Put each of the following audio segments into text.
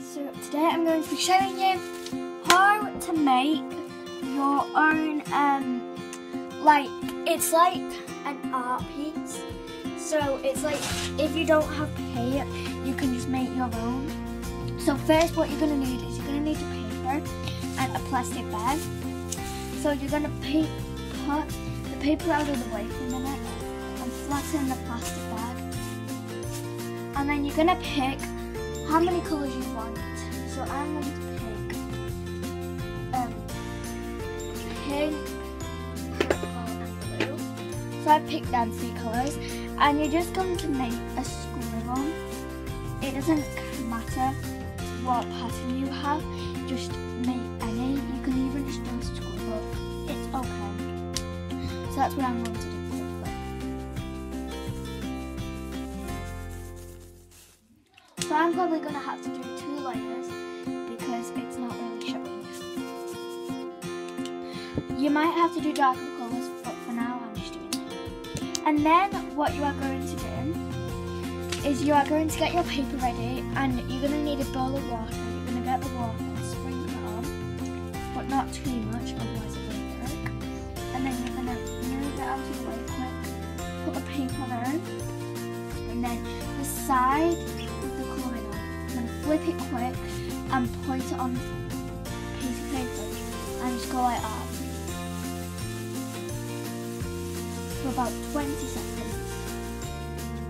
So today I'm going to be showing you how to make your own um like it's like an art piece. So it's like if you don't have paint, you can just make your own. So first what you're gonna need is you're gonna need a paper and a plastic bag. So you're gonna put the paper out of the way for a minute and flatten the plastic bag. And then you're gonna pick how many colours you want. So I'm going to pick um, pink, purple and blue. So I picked them three colours and you're just going to make a scribble. It doesn't matter what pattern you have, just make any. You can even just do a scribble. It's okay. So that's what I'm going to So I'm probably going to have to do two layers because it's not really showing. You might have to do darker colours, but for now I'm just doing it. And then what you are going to do is you are going to get your paper ready and you're going to need a bowl of water. You're going to get the water and sprinkle it on, but not too much, otherwise it won't work. And then you're going to move it out of the way quick, put the paper there, and then the side flip it quick and point it on a piece of paper and just go like that for about 20 seconds.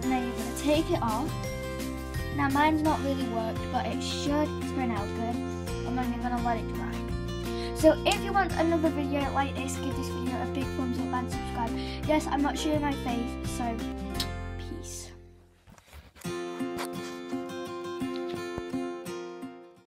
And then you're going to take it off. Now mine's not really worked but it should turn out good and then you're going to let it dry. So if you want another video like this, give this video a big thumbs up and subscribe. Yes, I'm not showing my face, so